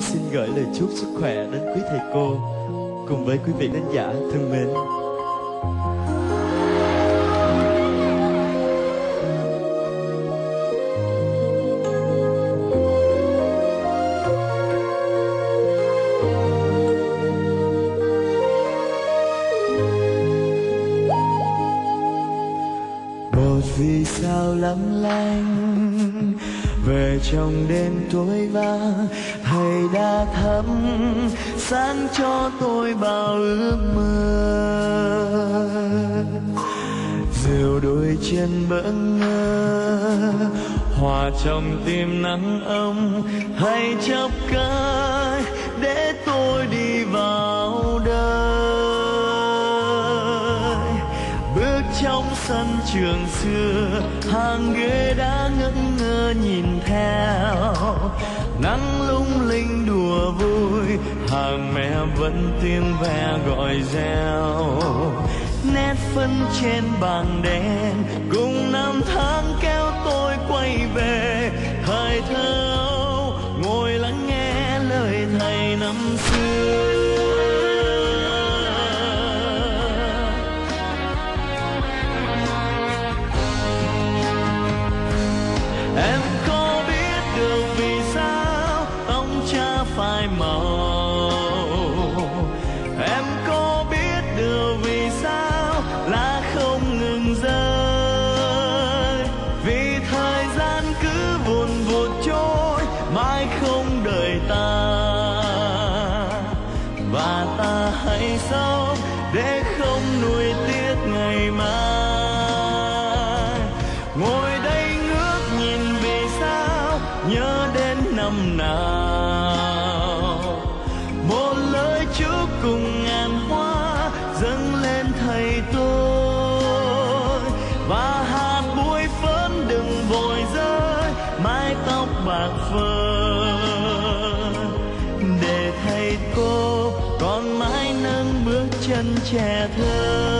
xin gửi lời chúc sức khỏe đến quý thầy cô cùng với quý vị khán giả thân mến. một vì sao lắm lanh về trong đêm tối vắng thầy đã thắp sáng cho tôi bao ước mơ. Dìu đôi chân bỡ ngơ, hòa trong tim nắng ấm, hãy chấp cánh để tôi đi vào đời. Bước trong sân trường xưa, hàng ghế đã ngơ nhìn theo. Nắng lung linh đùa vui hàng mẹ vẫn tiếng ve gọi reo. Nét phân trên bảng đen, cùng năm tháng kéo tôi quay về. Thời thơ ngồi lắng nghe lời thầy năm xưa. and nào. Một lời chúc cùng ngàn hoa dâng lên thầy tôi. Và hạt bụi phấn đừng vội rơi, mái tóc bạc phơ. Để thầy cô còn mãi nâng bước chân trẻ thơ.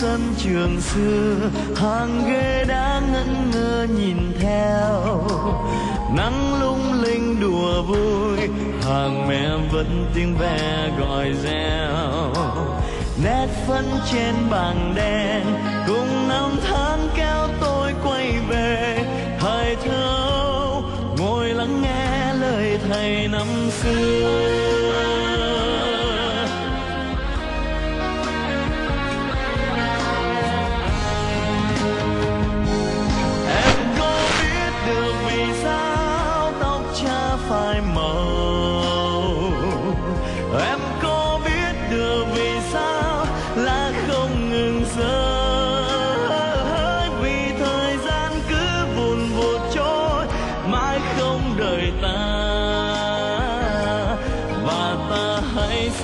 Sân trường xưa, hàng ghế đã ngẩn ngơ nhìn theo. Nắng lung linh đùa vui, hàng mẹ vẫn tiếng ve gọi reo. Nét phấn trên bảng đen, cùng năm tháng kéo tôi quay về. Thời thơ, ngồi lắng nghe lời thầy năm xưa.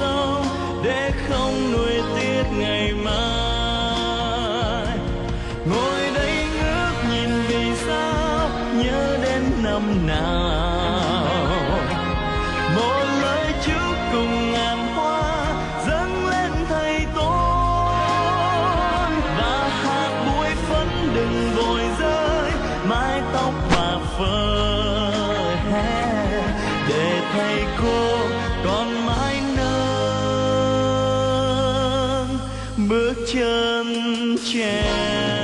Ta để không nuối tiếc ngày mai. Ngồi đây ngước nhìn vì sao, nhớ đến năm nào. Một lời chúc cùng ngàn hoa dâng lên thầy tôi. Và hạt bụi phấn đừng vội rơi, mái tóc bạc phơ để thầy cô nâng bước chân trẻ